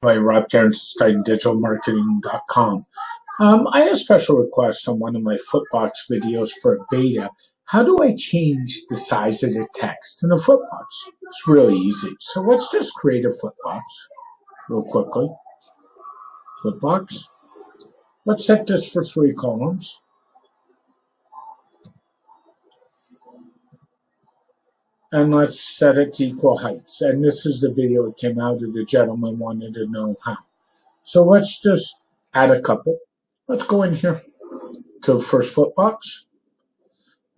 by Rob Cairns, digitalmarketing.com. Um, I had a special request on one of my Flip Box videos for Avada. How do I change the size of the text in a Flip Box? It's really easy. So let's just create a Flip Box real quickly. Flip Box. Let's set this for three columns. And let's set it to equal heights. And this is the video that came out of the gentleman wanted to know how. So let's just add a couple. Let's go in here to first flip box.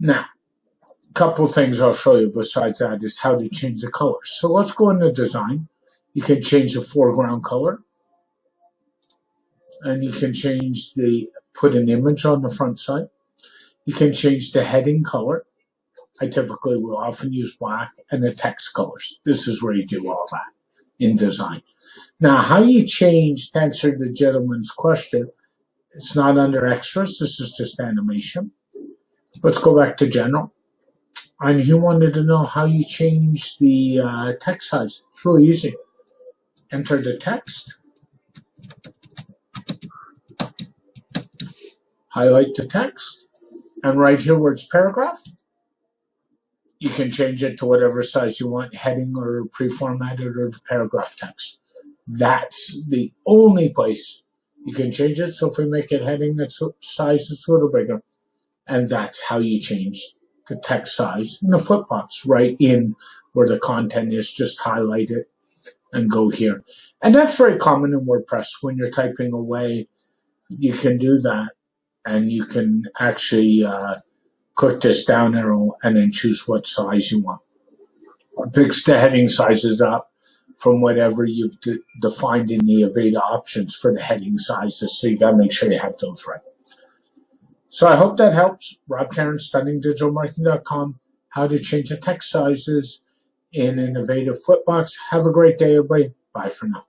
Now, a couple things I'll show you besides that is how to change the colors. So let's go into design. You can change the foreground color. And you can change the, put an image on the front side. You can change the heading color I typically will often use black and the text colors. This is where you do all that in design. Now, how you change to answer the gentleman's question, it's not under extras. This is just animation. Let's go back to general. And he wanted to know how you change the uh, text size. It's really easy. Enter the text. Highlight the text. And right here where it's paragraph, you can change it to whatever size you want, heading or pre-formatted or the paragraph text. That's the only place you can change it. So if we make it heading that size, it's a little bigger. And that's how you change the text size in the flip box, right in where the content is, just highlight it and go here. And that's very common in WordPress. When you're typing away, you can do that and you can actually uh, click this down arrow and then choose what size you want. Fix the heading sizes up from whatever you've de defined in the Avada options for the heading sizes. So you gotta make sure you have those right. So I hope that helps. Rob Cairns, stunningdigitalmarketing.com, how to change the text sizes in an Avada Footbox. Have a great day, everybody. Bye for now.